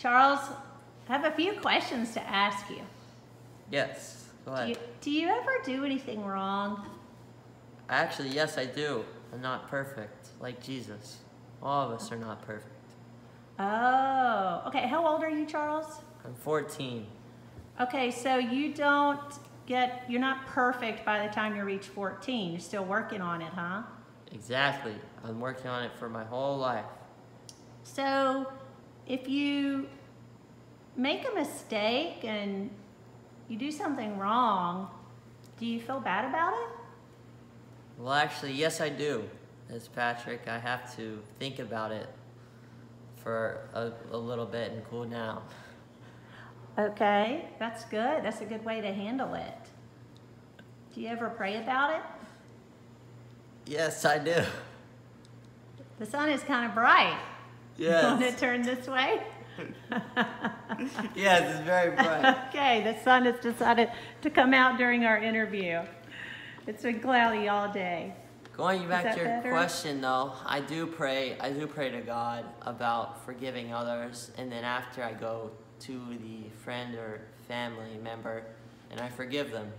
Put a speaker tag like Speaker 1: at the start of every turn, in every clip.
Speaker 1: Charles, I have a few questions to ask you.
Speaker 2: Yes. Go
Speaker 1: Do
Speaker 2: ahead.
Speaker 1: you, do you ever do anything wrong?
Speaker 2: Actually, yes, I do. I'm not perfect, like Jesus. All of us are not perfect.
Speaker 1: Oh, okay. How old are you, Charles?
Speaker 2: I'm 14.
Speaker 1: Okay, so you don't get, you're not perfect by the time you reach 14. You're still working on it, huh?
Speaker 2: Exactly. I'm working on it for my whole life.
Speaker 1: So if you make a mistake and you do something wrong, do you feel bad about it?
Speaker 2: Well, actually, yes, I do. As Patrick, I have to think about it for a, a little bit and cool down.
Speaker 1: Okay, that's good. That's a good way to handle it. Do you ever pray about it?
Speaker 2: Yes, I do.
Speaker 1: The sun is kind of bright. Want to turn this way?
Speaker 2: yes, it's very bright.
Speaker 1: okay, the sun has decided to come out during our interview. It's been cloudy all day.
Speaker 2: Going back to your
Speaker 1: better?
Speaker 2: question though, I do pray I do pray to God about forgiving others and then after I go to the friend or family member and I forgive them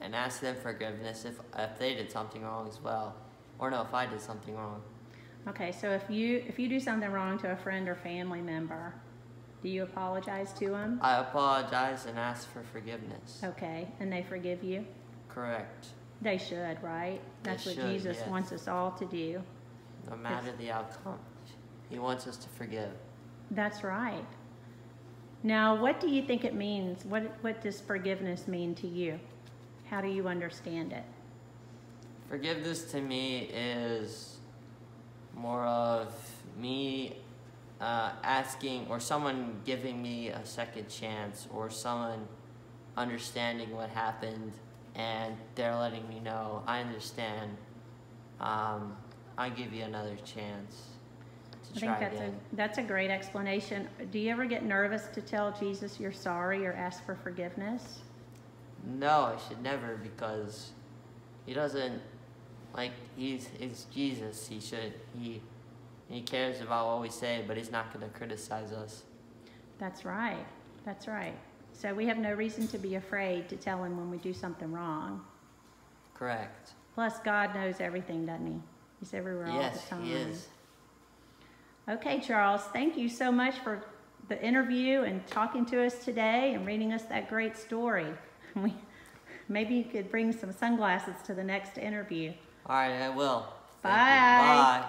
Speaker 2: and ask them forgiveness if if they did something wrong as well. Or no, if I did something wrong.
Speaker 1: Okay, so if you if you do something wrong to a friend or family member, do you apologize to them?
Speaker 2: I apologize and ask for forgiveness.
Speaker 1: Okay, and they forgive you?
Speaker 2: Correct.
Speaker 1: They should, right?
Speaker 2: They
Speaker 1: That's what
Speaker 2: should,
Speaker 1: Jesus
Speaker 2: yes.
Speaker 1: wants us all to do.
Speaker 2: No matter the outcome. He wants us to forgive.
Speaker 1: That's right. Now, what do you think it means? What what does forgiveness mean to you? How do you understand it?
Speaker 2: Forgiveness to me is more of me uh, asking or someone giving me a second chance or someone understanding what happened and they're letting me know I understand. Um, I give you another chance to
Speaker 1: I
Speaker 2: try
Speaker 1: think that's
Speaker 2: again.
Speaker 1: a that's a great explanation. Do you ever get nervous to tell Jesus you're sorry or ask for forgiveness?
Speaker 2: No, I should never because he doesn't like he's he's Jesus. He should he he cares about what we say, but he's not going to criticize us.
Speaker 1: That's right. That's right. So we have no reason to be afraid to tell him when we do something wrong.
Speaker 2: Correct.
Speaker 1: Plus, God knows everything, doesn't he? He's everywhere all the time.
Speaker 2: Yes, he is.
Speaker 1: Okay, Charles, thank you so much for the interview and talking to us today and reading us that great story. We, maybe you could bring some sunglasses to the next interview.
Speaker 2: All right, I will.
Speaker 1: Bye.
Speaker 2: Bye.